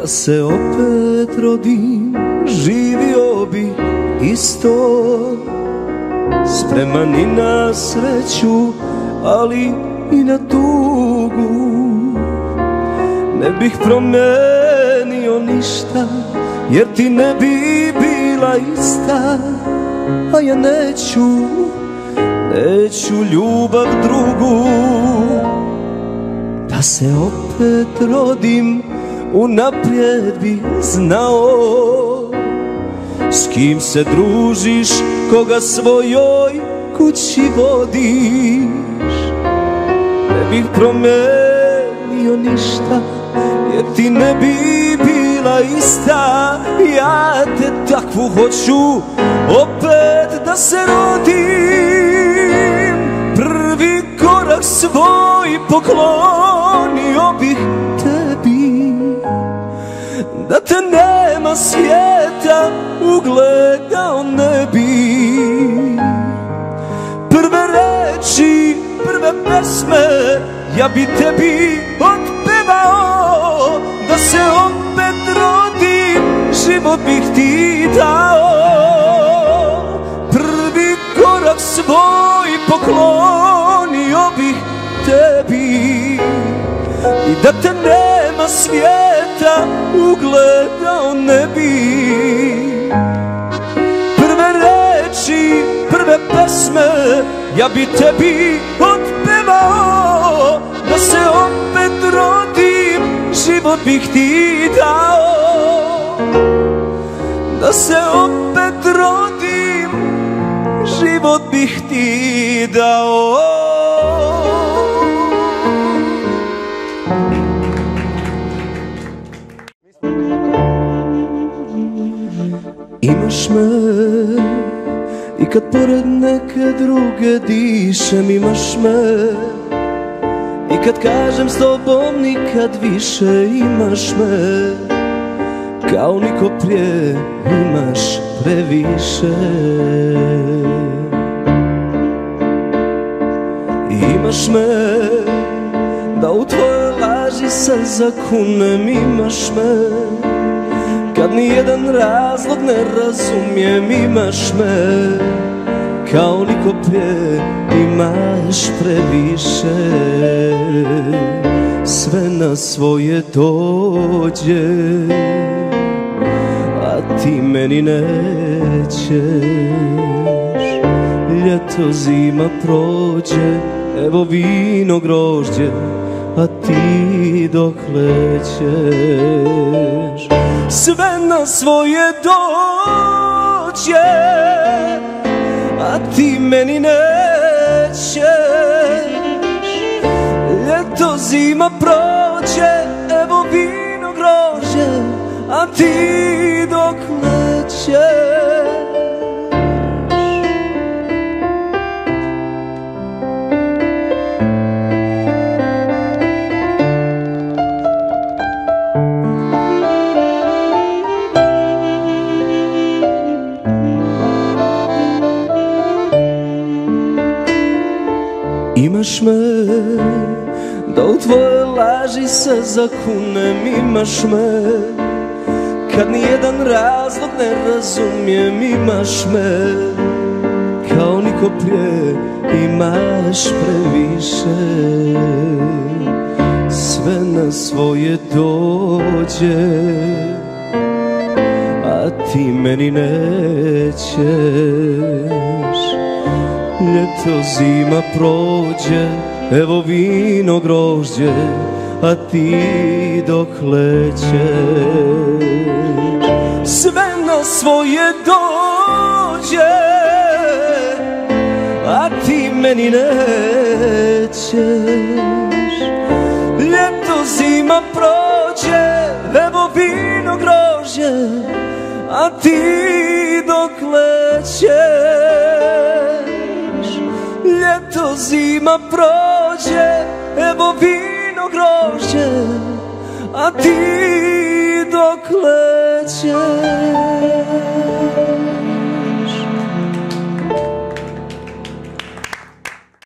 Da se opet rodim Živio bi isto. Spreman i na sreću Ali i na tugu. Ne bih promenio ništa Jer ti ne bi bila ista. A ja neću Neću ljubav drugu. Da se opet rodim Unaprijed bi znao S kim se družiš Koga svojoj kući vodiš. Ne bih promenio ništa Jer ti ne bi bila ista. Ja te takvu hoću Opet da se rodim. Prvi korak svoj poklonio svijeta ugledao ne bi Prve reči, prve pesme Ja bi tebi otpevao. Da se opet rodim Život bih ti dao. Korak svoj poklonio bih tebi. I da te nema svijeta ugledao ne bi. Prve reči, prve pesme ja bi tebi otpevao Da se opet rodim, život bih ti dao. Da se opet rodim život bih ti dao Imaš me. I kad pored neke druge dišem Imaš me. I kad kažem s tobom nikad više Imaš me. Kao niko prije imaš previše. Imaš me da u tvoje laži se zakunem Imaš me kad nijedan razlog ne razumijem Imaš me kao niko prije imaš previše. Sve na svoje dođe A ti meni nećeš. Ljeto zima prođe Evo vino grožđe A ti dok lećeš. Sve na svoje dođe A ti meni nećeš. Ljeto zima prođe Evo vino grožđe A ti dok lećeš Me da u tvoje laži se zakunem Imaš me. Kad nijedan razlog ne razumijem Imaš me. Kao niko prije imaš previše. Sve na svoje dođe a ti meni nećeš Ljeto zima prođe, evo vino grožđe, a ti dok lećeš. Sve na svoje dođe, a ti meni nećeš. Ljeto zima prođe, evo vino grožđe, a ti dok lećeš Ljeto zima prođe, evo vino a ti dok lećeš